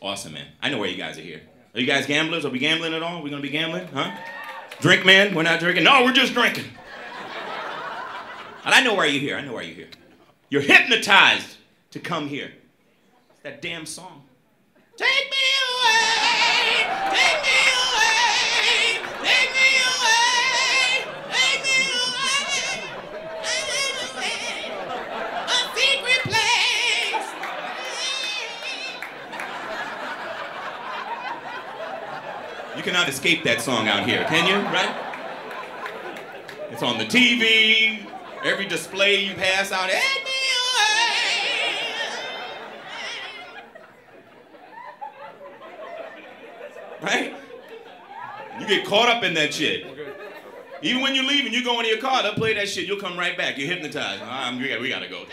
Awesome, man. I know why you guys are here. Are you guys gamblers? Are we gambling at all? We gonna be gambling? Huh? Drink, man? We're not drinking? No, we're just drinking. And I know why you're here. I know why you're here. You're hypnotized to come here. It's that damn song. Take me away, You cannot escape that song out here, can you? Right? It's on the TV, every display you pass out. Right? You get caught up in that shit. Even when you're leaving, you go into your car, they'll play that shit. You'll come right back. You're hypnotized. Ah, we, gotta, we gotta go.